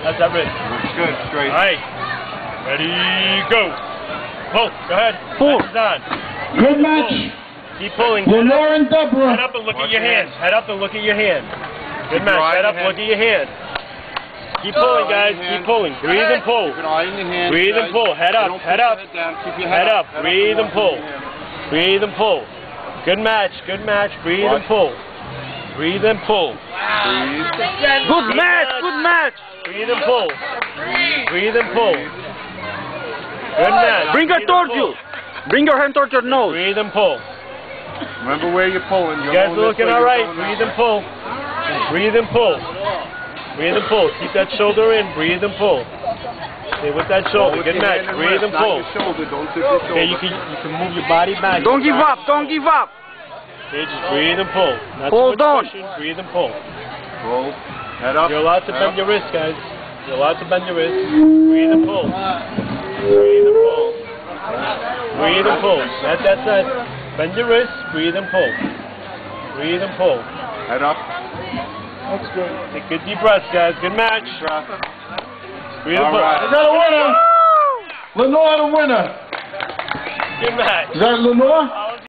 How's that wrist? Good, straight. All right. Ready, go. Pull. Go ahead. Pull. Match on. Good match. Keep pulling. Head up, Lenore and head up and look Watch at your your hand. Head up and look at your hand. Good Keep match. Head up, your look at your hand. Keep pulling, guys. Keep pulling. Breathe and pull. Keep an eye in your hand. Breathe and pull. Head up, head up. Head, down. Keep your Head head, up. Breathe and pull. Breathe and pull. Good match. Good match. Breathe and pull. Breathe and pull. Breathe. Good match, good match. Breathe and pull. Breathe and pull. Good match. Bring her Breathe towards you. Bring your hand towards your nose. Breathe and pull. Remember where you're pulling. You You're guys are looking way, all you're right. going Breathe and pull. Breathe and pull. Breathe and pull. Keep that shoulder in. Breathe and pull. Stay with that way. shoulder. With Good match. Breathe wrist, and not pull. your shoulder. Don't tip your shoulder. Okay, you can you can move your body back. Don't give up, don't give up. Okay, just breathe and pull. Not Hold too much on. pushing. Breathe and pull. Pull. Head up. You're allowed to bend up. your wrist, guys. You're allowed to bend your wrist. Breathe and pull. Breathe and pull. Breathe and pull. That, that's it. Bend your wrist. Breathe and pull. Breathe and pull. Head up. That's good. Take good deep breaths, guys. Good match. Breath. Breathe and All pull. right. Is that a winner? Lenore the winner. Good match. Is that Lenore?